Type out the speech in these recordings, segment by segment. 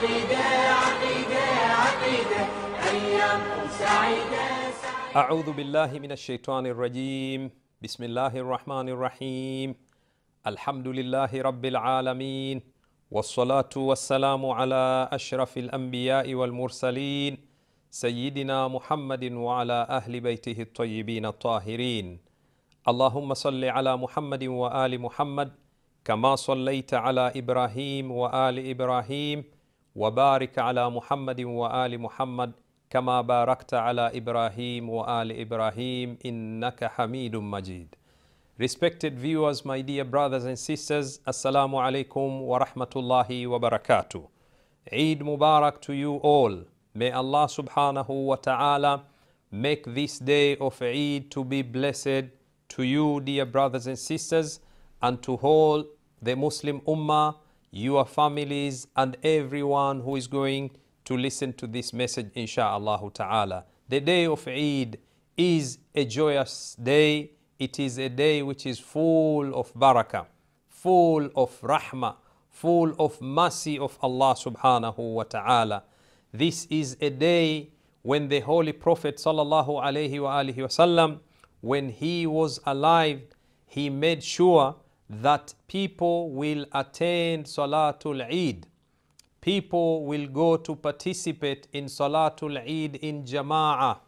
عقيدة عقيدة عقيدة أيام سعيدة أعوذ بالله من الشيطان الرجيم. بسم الله الرحمن الرحيم. الحمد لله رب العالمين والصلاة والسلام على أشرف الأنبياء والمرسلين سيدنا محمد وعلى أهل بيته الطيبين الطاهرين. اللهم صل على محمد وآل محمد كما صليت على إبراهيم وآل إبراهيم وبارك على محمد وآل محمد كما باركت على إبراهيم وآل إبراهيم إنك حميد مجيد Respected viewers, my dear brothers and sisters, Assalamu alaikum wa rahmatullahi wa barakatuh. Eid Mubarak to you all. May Allah subhanahu wa ta'ala make this day of Eid to be blessed to you, dear brothers and sisters, and to all the Muslim Ummah, your families, and everyone who is going to listen to this message, insha'Allah ta'ala. The day of Eid is a joyous day. It is a day which is full of barakah, full of rahmah, full of mercy of Allah subhanahu wa ta'ala. This is a day when the Holy Prophet sallallahu alaihi wasallam, when he was alive, he made sure that people will attend Salatul Eid. People will go to participate in Salatul Eid in Jama'ah.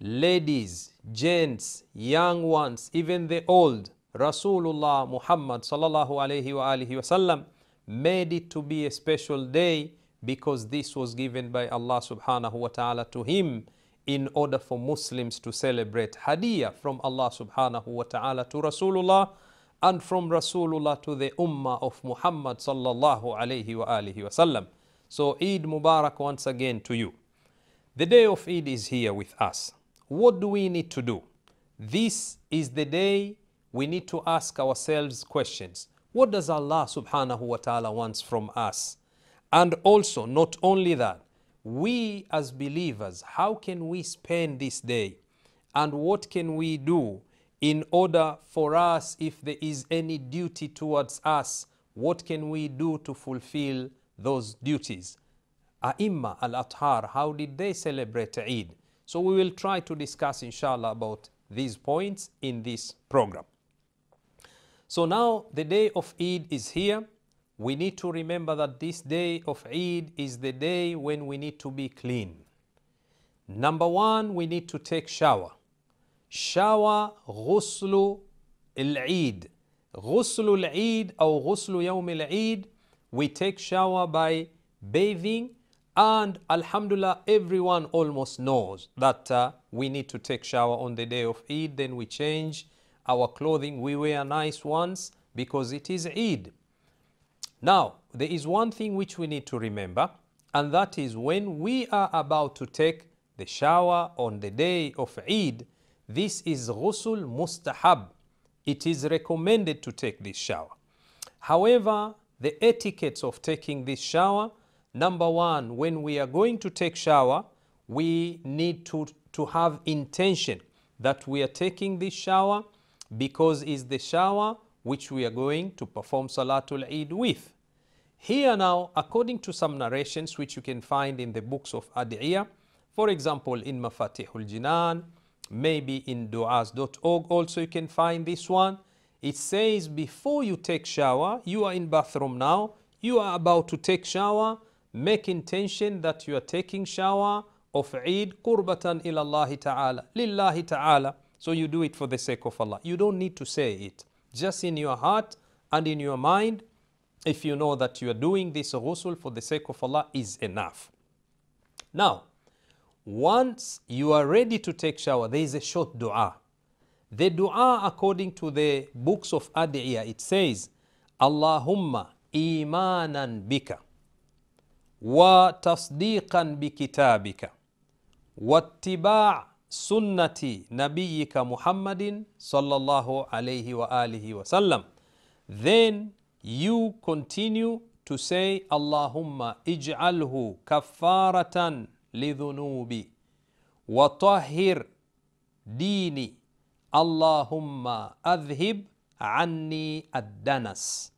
Ladies, gents, young ones, even the old, Rasulullah Muhammad sallallahu alaihi wa alihi wasallam made it to be a special day because this was given by Allah subhanahu wa ta'ala to him in order for Muslims to celebrate hadiyah from Allah subhanahu wa ta'ala to Rasulullah and from Rasulullah to the ummah of Muhammad sallallahu alayhi wa alihi wasallam. So Eid Mubarak once again to you. The day of Eid is here with us. What do we need to do? This is the day we need to ask ourselves questions. What does Allah subhanahu wa ta'ala wants from us? And also, not only that, we as believers, how can we spend this day? And what can we do in order for us, if there is any duty towards us, what can we do to fulfill those duties? A'imma al Athar, how did they celebrate Eid? So we will try to discuss, inshallah, about these points in this program. So now the day of Eid is here. We need to remember that this day of Eid is the day when we need to be clean. Number one, we need to take shower. Shower غسل العيد. غسل العيد أو غسل يوم العيد. We take shower by bathing and Alhamdulillah, everyone almost knows that uh, we need to take shower on the day of Eid. Then we change our clothing. We wear nice ones because it is Eid. Now, there is one thing which we need to remember, and that is when we are about to take the shower on the day of Eid, this is ghusl mustahab. It is recommended to take this shower. However, the etiquettes of taking this shower number one, when we are going to take shower, we need to, to have intention that we are taking this shower because it's the shower which we are going to perform Salatul Eid with. Here now, according to some narrations which you can find in the books of Adiyah, for example in Mafatihul Jinan, maybe in du'as.org also you can find this one. It says before you take shower, you are in bathroom now, you are about to take shower, make intention that you are taking shower of Eid qurbatan ila Allah ta'ala, lillahi ta'ala. So you do it for the sake of Allah. You don't need to say it. Just in your heart and in your mind, if you know that you are doing this ghusl for the sake of Allah is enough. Now, once you are ready to take shower, there is a short dua. The dua, according to the books of Adiyah, it says, Allahumma imanan bika wa tasdiqan bi kitabika wa tiba' sunnati nabiyyika Muhammadin sallallahu alayhi wa alihi wa sallam. Then you continue to say, Allahumma ij'alhu kafaratan لذنوبي وطهر ديني اللهم أذهب عني الدنس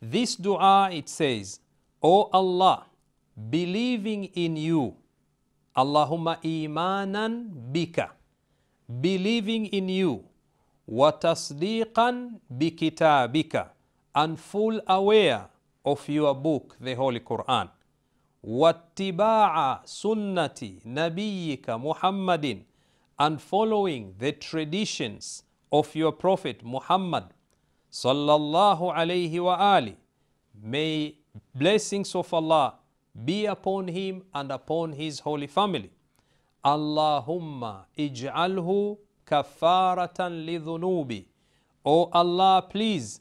This dua it says, O Allah, believing in you. Allahumma imanan bika. Believing in you. Watasdiqan bikitabika. And full aware of your book, the Holy Quran. Wattiba'a sunnati nabiyyika Muhammadin. And following the traditions of your Prophet Muhammad sallallahu alayhi wa ali. May blessings of Allah be upon him and upon his holy family. Allahumma ij'alhu kafaratan lidhunubi. O Allah, please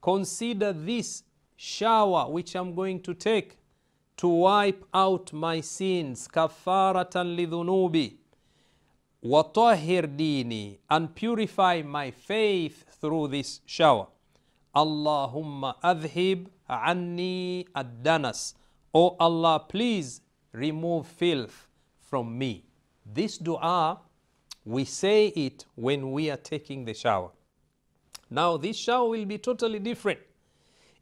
consider this shower which I'm going to take to wipe out my sins, kafaratan lidhunubi, watahir dini, and purify my faith through this shower. Allahumma adhib anni ad-danas. O Allah, please remove filth from me. This dua, we say it when we are taking the shower. Now, this shower will be totally different.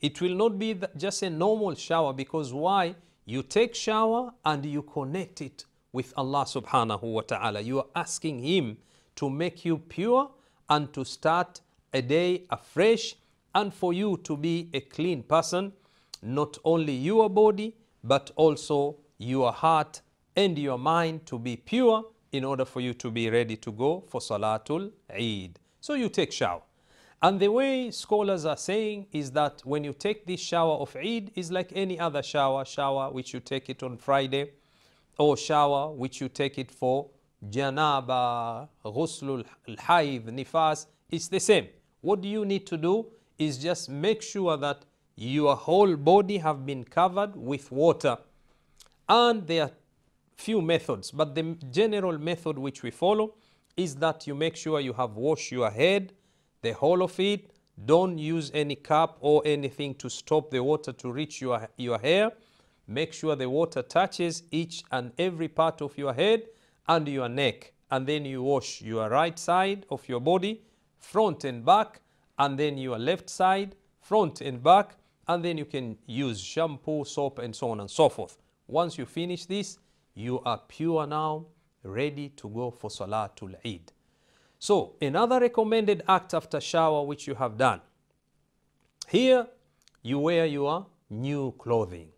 It will not be just a normal shower because why? You take shower and you connect it with Allah subhanahu wa ta'ala. You are asking Him to make you pure and to start a day afresh and for you to be a clean person, not only your body, but also your heart and your mind to be pure in order for you to be ready to go for Salatul Eid. So you take shower. And the way scholars are saying is that when you take this shower of Eid is like any other shower, shower which you take it on Friday, or shower which you take it for janaba, ghuslul haid, nifas, it's the same. What do you need to do is just make sure that your whole body have been covered with water. And there are few methods, but the general method which we follow is that you make sure you have washed your head, the whole of it. Don't use any cup or anything to stop the water to reach your, your hair. Make sure the water touches each and every part of your head and your neck. And then you wash your right side of your body, front and back, and then your left side, front and back. And then you can use shampoo, soap, and so on and so forth. Once you finish this, you are pure now, ready to go for Salatul Eid. So, another recommended act after shower which you have done. Here, you wear your new clothing.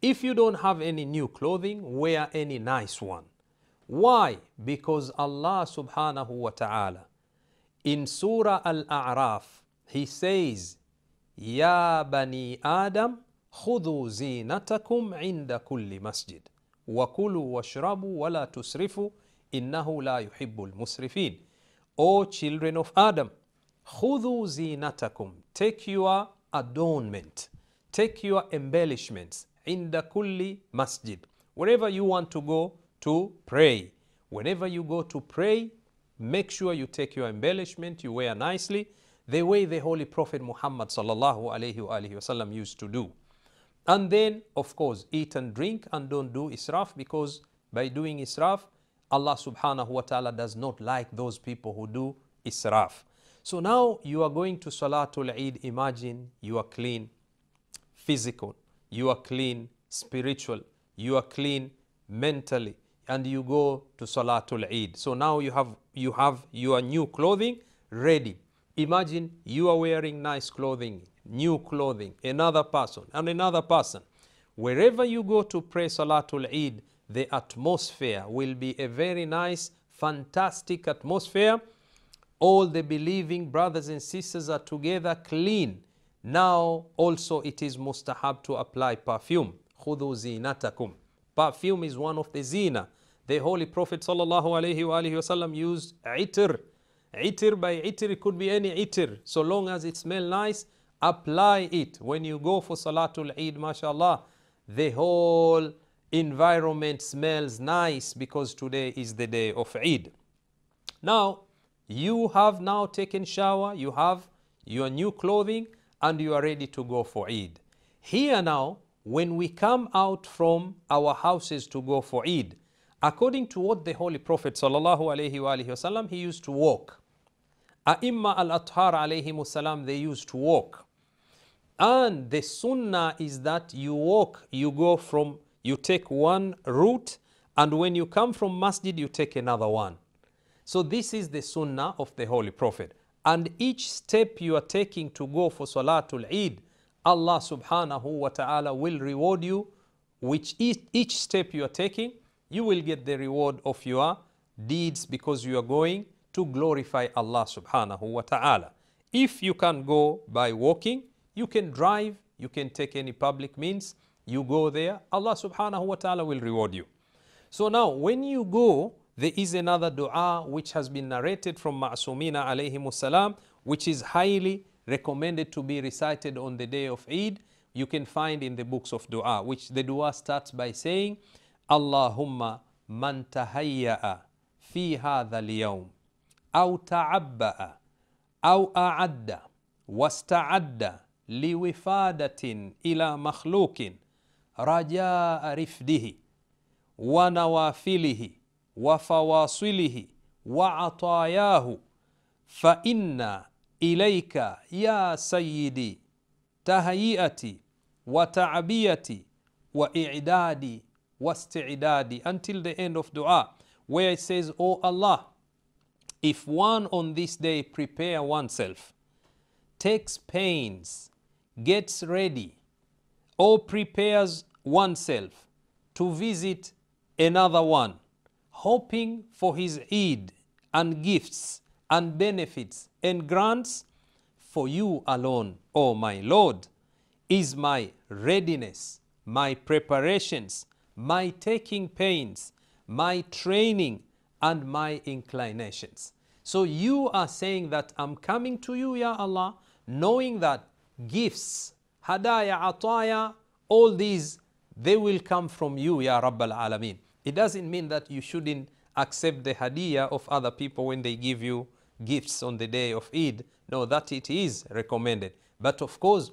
If you don't have any new clothing, wear any nice one. Why? Because Allah subhanahu wa ta'ala in Surah Al A'raf, He says, Ya Bani Adam, خذوا زينتكم عند كل مسجد وكلوا واشربوا ولا تسرفوا إنه لا يحب المسرفين O children of Adam, khudhu zinatakum, take your adornment, take your embellishments, inda kulli masjid. Wherever you want to go to pray, whenever you go to pray, make sure you take your embellishment, you wear nicely, the way the Holy Prophet Muhammad sallallahu alayhi wa alayhi wasallam used to do. And then, of course, eat and drink and don't do israf because by doing israf, Allah subhanahu wa ta'ala does not like those people who do israf. So now you are going to Salatul Eid. Imagine you are clean, physical, you are clean, spiritual, you are clean mentally, and you go to Salatul Eid. So now you have you have your new clothing ready. Imagine you are wearing nice clothing, new clothing, another person, and another person. Wherever you go to pray Salatul Eid, the atmosphere will be a very nice, fantastic atmosphere. All the believing brothers and sisters are together clean. Now also it is mustahab to apply perfume. خُذُوا زِينَتَكُمْ Perfume is one of the zina. The Holy Prophet sallallahu alaihi wa alihi wasallam used itr. Itr by itr, it could be any itr. So long as it smells nice, apply it. When you go for Salatul Eid, mashallah, the whole environment smells nice because today is the day of Eid. Now, you have now taken shower, you have your new clothing, and you are ready to go for Eid. Here now, when we come out from our houses to go for Eid, according to what the Holy Prophet wasallam he used to walk. A'imma al-Athar they used to walk. And the sunnah is that you walk, you go from you take one route, and when you come from masjid, you take another one. So this is the sunnah of the Holy Prophet. And each step you are taking to go for Salatul Eid, Allah subhanahu wa ta'ala will reward you, which each, each step you are taking, you will get the reward of your deeds because you are going to glorify Allah subhanahu wa ta'ala. If you can go by walking, you can drive, you can take any public means, you go there, Allah subhanahu wa ta'ala will reward you. So now, when you go, there is another dua which has been narrated from Ma'sumina alayhi salam, which is highly recommended to be recited on the day of Eid. You can find in the books of dua, which the dua starts by saying, Allahumma man tahayya'a fi hadha al-yawm أو تعبأ أو أعد واستعد لوفادة إلى مخلوق rajaa rifdihi wa nawafilihi wa fawasilihi wa atayahu fa inna ilaika ya sayidi tahyiati wa taabiyati wa i'dadi wa sti'dadi until the end of dua where it says o allah if one on this day prepare oneself takes pains gets ready or prepares oneself to visit another one, hoping for his aid and gifts and benefits and grants, for you alone, O my Lord, is my readiness, my preparations, my taking pains, my training, and my inclinations. So you are saying that I'm coming to you, Ya Allah, knowing that gifts, hadaya, ataya, all these, they will come from you, Ya Rabbal Alameen. It doesn't mean that you shouldn't accept the hadiyah of other people when they give you gifts on the day of Eid. No, that it is recommended. But of course,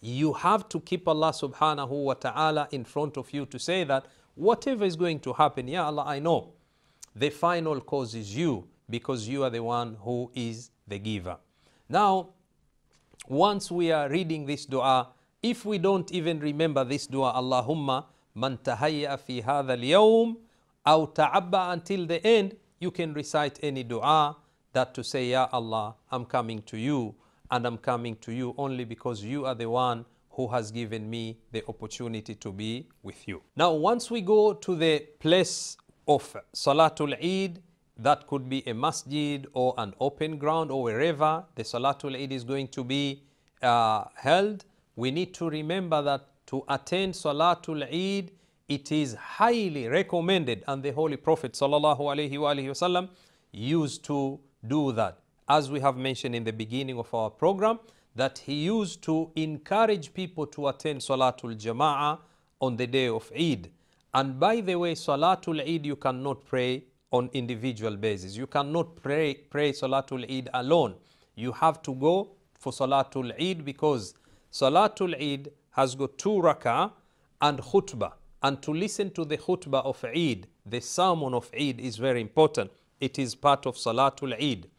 you have to keep Allah subhanahu wa ta'ala in front of you to say that whatever is going to happen, Ya Allah, I know the final cause is you because you are the one who is the giver. Now, once we are reading this dua, if we don't even remember this dua, Allahumma man tahayya fi hadha al-yawm aw ta'abba until the end, you can recite any dua that to say, Ya Allah, I'm coming to you and I'm coming to you only because you are the one who has given me the opportunity to be with you. Now, once we go to the place of Salatul Eid, that could be a masjid or an open ground or wherever the Salatul Eid is going to be uh, held, we need to remember that to attend Salatul Eid, it is highly recommended, and the Holy Prophet sallallahu alaihi wasallam used to do that. As we have mentioned in the beginning of our program, that he used to encourage people to attend Salatul Jama'ah on the day of Eid. And by the way, Salatul Eid you cannot pray on individual basis. You cannot pray, pray Salatul Eid alone. You have to go for Salatul Eid because Salatul Eid has got two rak'ah and khutbah. And to listen to the khutbah of Eid, the sermon of Eid is very important. It is part of Salatul Eid.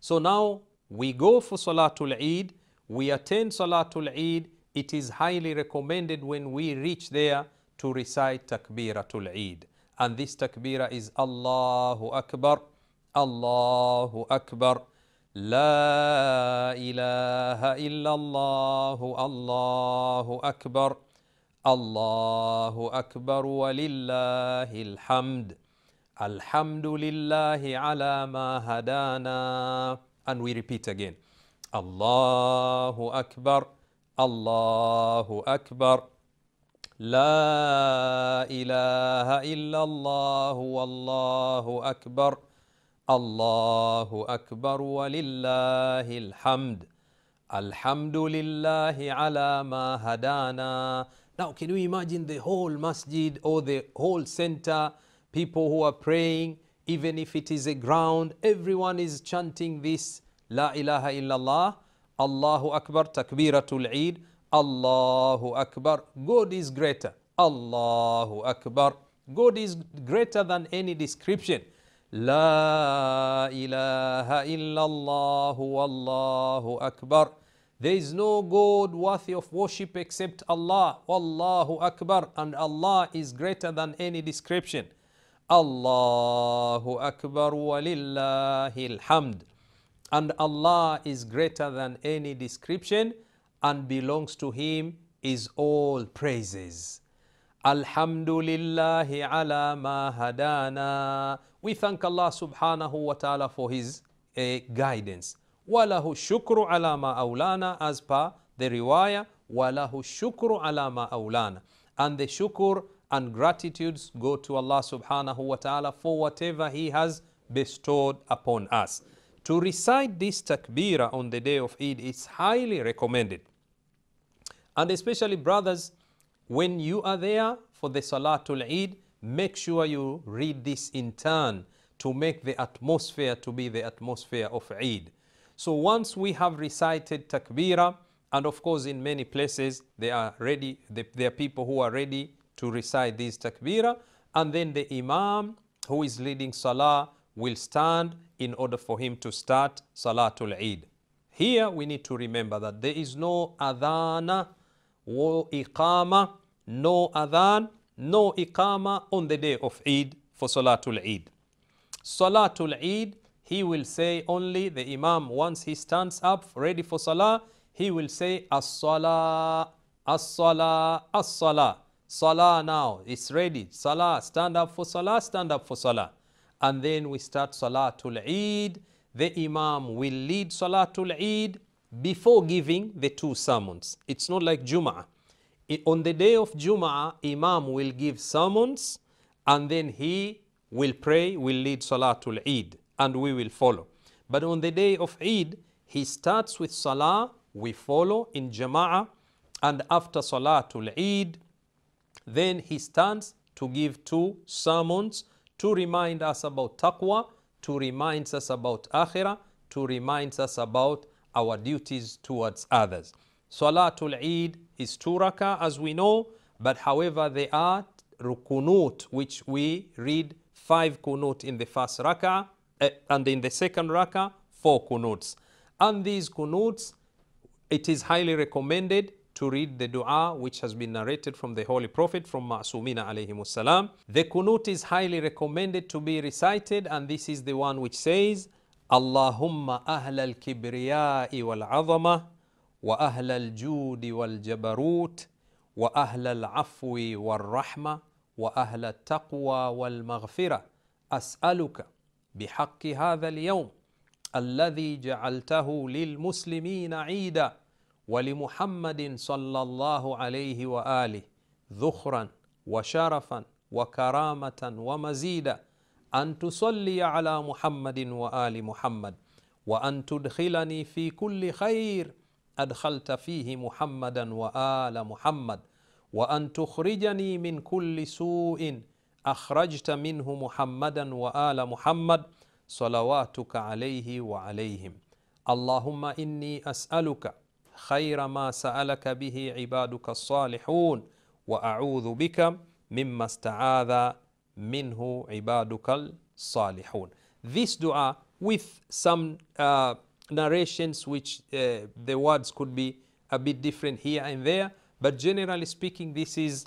So now we go for Salatul Eid, we attend Salatul Eid. It is highly recommended when we reach there to recite Takbiratul Eid. And this takbirah is Allahu Akbar, Allahu Akbar. لا إله إلا الله الله أكبر الله أكبر ولله الحمد. الحمد لله على ما هدانا. And we repeat again. الله أكبر الله أكبر. لا إله إلا الله والله أكبر. الله أكبر ولله الحمد الحمد لله على ما هدانا Now can you imagine the whole masjid or the whole center, people who are praying, even if it is a ground, everyone is chanting this La ilaha illallah, Allahu Akbar, Takbiratul Eid, Allahu Akbar. God is greater. Allahu Akbar. God is greater than any description. La ilaha illallah, Wallahu Akbar. There is no God worthy of worship except Allah. Wallahu Akbar. And Allah is greater than any description. Allahu Akbar walillahil hamd. And Allah is greater than any description and belongs to Him is all praises. Alhamdulillahi ala ma hadana. We thank Allah subhanahu wa ta'ala for His uh, guidance. Walahu shukru ala ma aulana as per the riwayah. Walahu shukru ala ma aulana. And the shukr and gratitudes go to Allah subhanahu wa ta'ala for whatever He has bestowed upon us. To recite this takbirah on the day of Eid is highly recommended. And especially, brothers, when you are there for the Salatul Eid, make sure you read this in turn to make the atmosphere to be the atmosphere of Eid. So once we have recited takbirah, and of course in many places they are ready, there are people who are ready to recite these takbirah, and then the imam who is leading salah will stand in order for him to start Salatul Eid. Here we need to remember that there is no adhana or iqama, no adhan, no iqama on the day of Eid for Salatul Eid. Salatul Eid, he will say only the Imam, once he stands up ready for Salah, he will say As-Salah, As-Salah, As-Salah. Salah now, it's ready. Salah, stand up for Salah, stand up for Salah. And then we start Salatul Eid. The Imam will lead Salatul Eid before giving the two sermons. It's not like Jum'ah. On the day of Jum'ah, Imam will give sermons and then he will pray, will lead Salatul Eid, and we will follow. But on the day of Eid, he starts with Salah, we follow in Jama'ah, and after Salatul Eid, then he stands to give two sermons to remind us about taqwa, to remind us about akhirah, to remind us about our duties towards others. Salatul Eid is two rak'ah as we know, but however they are rukunut, which we read five kunut in the first raka uh, eh, and in the second raka, four kunuts. And these kunuts, it is highly recommended to read the dua which has been narrated from the Holy Prophet from Ma'sumina alayhi salam. The kunut is highly recommended to be recited and this is the one which says, Allahumma ahlal kibriya'i wal azamah وأهل الجود والجبروت وأهل العفو والرحمة وأهل التقوى والمغفرة. أسألك بحق هذا اليوم الذي جعلته للمسلمين عيدا ولمحمد صلى الله عليه وآله ذخرا وشرفا وكرامة ومزيدا. أن تصلي على محمد وآل محمد وأن تدخلني في كل خير أدخلت فيه محمدا وآل محمد وأن تخرجني من كل سوء أخرجت منه محمدا وآل محمد صلواتك عليه وعليهم اللهم إني أسألك خير ما سألك به عبادك الصالحون وأعوذ بك مما استعاذ minhu ibadukal salihun. This dua with some uh, narrations which uh, the words could be a bit different here and there, but generally speaking, this is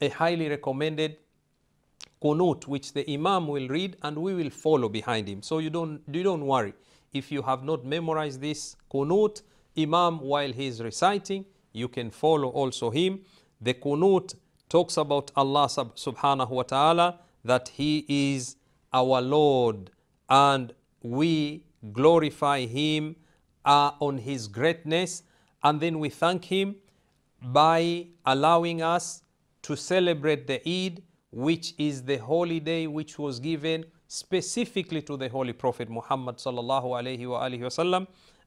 a highly recommended qunut which the imam will read and we will follow behind him. So you don't you don't worry if you have not memorized this qunut, imam while he is reciting, you can follow also him. The qunut talks about Allah subhanahu wa ta'ala that He is our Lord and we glorify Him uh, on His greatness and then we thank Him by allowing us to celebrate the Eid, which is the holiday which was given specifically to the Holy Prophet Muhammad sallallahu alaihi wasallam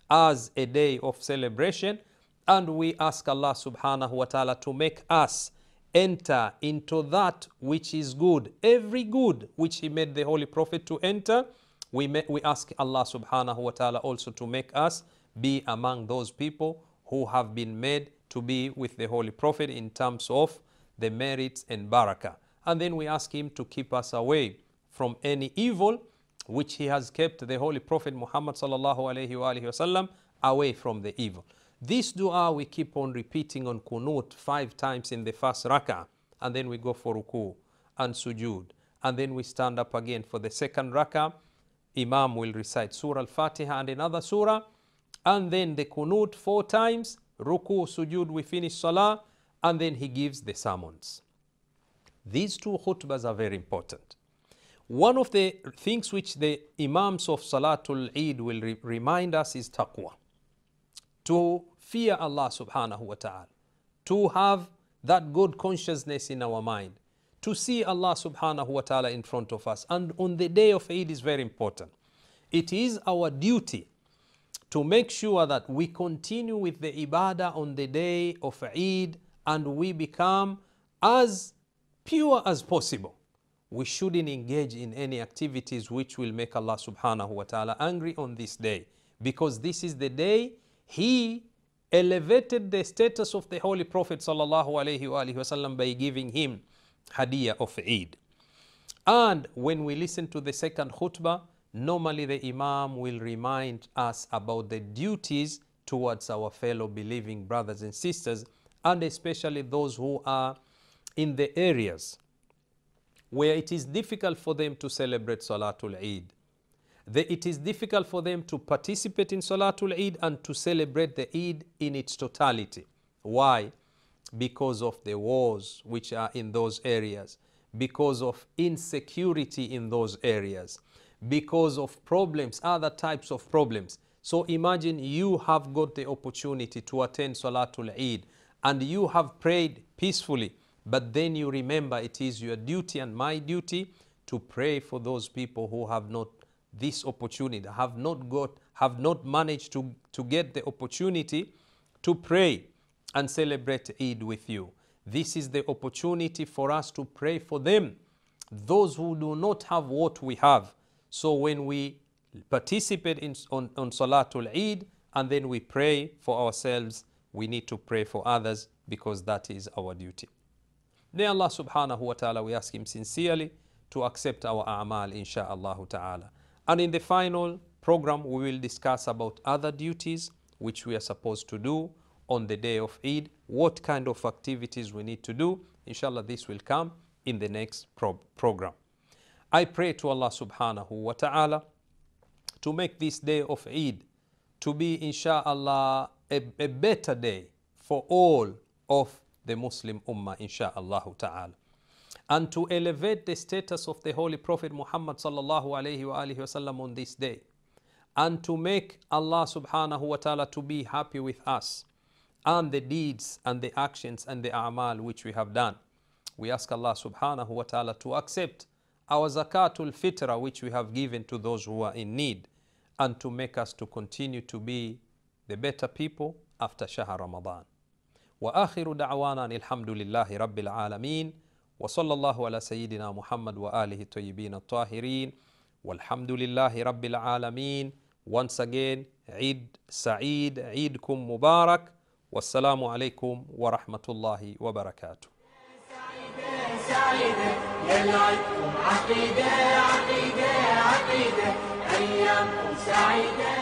as a day of celebration. And we ask Allah subhanahu wa ta'ala to make us enter into that which is good, every good which He made the Holy Prophet to enter. We, may, we ask Allah subhanahu wa ta'ala also to make us be among those people who have been made to be with the Holy Prophet in terms of the merits and barakah. And then we ask Him to keep us away from any evil which He has kept the Holy Prophet Muhammad sallallahu alayhi wa sallam away from the evil. This dua we keep on repeating on kunut five times in the first rak'ah, and then we go for ruku and sujud, and then we stand up again for the second rak'ah. Imam will recite Surah Al Fatiha and another surah, and then the kunut four times, ruku, sujud, we finish salah, and then he gives the sermons. These two khutbahs are very important. One of the things which the Imams of Salatul Eid will re- remind us is taqwa. To fear Allah subhanahu wa ta'ala, to have that good consciousness in our mind, to see Allah subhanahu wa ta'ala in front of us. And on the day of Eid is very important. It is our duty to make sure that we continue with the ibadah on the day of Eid and we become as pure as possible. We shouldn't engage in any activities which will make Allah subhanahu wa ta'ala angry on this day because this is the day He elevated the status of the Holy Prophet sallallahu alaihi wasallam by giving him hadiyah of Eid. And when we listen to the second khutbah, normally the Imam will remind us about the duties towards our fellow believing brothers and sisters, and especially those who are in the areas where it is difficult for them to celebrate Salatul Eid. The, it is difficult for them to participate in Salatul Eid and to celebrate the Eid in its totality. Why? Because of the wars which are in those areas, because of insecurity in those areas, because of problems, other types of problems. So imagine you have got the opportunity to attend Salatul Eid and you have prayed peacefully but then you remember it is your duty and my duty to pray for those people who have not this opportunity, have not got, have not managed to, to get the opportunity to pray and celebrate Eid with you. This is the opportunity for us to pray for them, those who do not have what we have. So when we participate in, on, on Salatul Eid and then we pray for ourselves, we need to pray for others because that is our duty. May Allah subhanahu wa ta'ala, we ask Him sincerely to accept our a'mal, insha'Allah ta'ala. And in the final program, we will discuss about other duties which we are supposed to do on the day of Eid, what kind of activities we need to do. Inshallah, this will come in the next pro- program. I pray to Allah subhanahu wa ta'ala to make this day of Eid to be, inshallah, a, a better day for all of the Muslim Ummah, inshallah ta'ala. And to elevate the status of the Holy Prophet Muhammad sallallahu alayhi wa alihi wasallam on this day. And to make Allah subhanahu wa ta'ala to be happy with us and the deeds and the actions and the a'mal which we have done. We ask Allah subhanahu wa ta'ala to accept our zakatul fitra which we have given to those who are in need and to make us to continue to be the better people after Shahr Ramadan. واخر دعوانا أن الحمد لله رب العالمين وصلى الله على سيدنا محمد واله الطيبين الطاهرين والحمد لله رب العالمين once again عيد سعيد عيدكم مبارك والسلام عليكم ورحمة الله وبركاته. سعيدة عقيدة عقيدة عقيدة أيامكم سعيدة.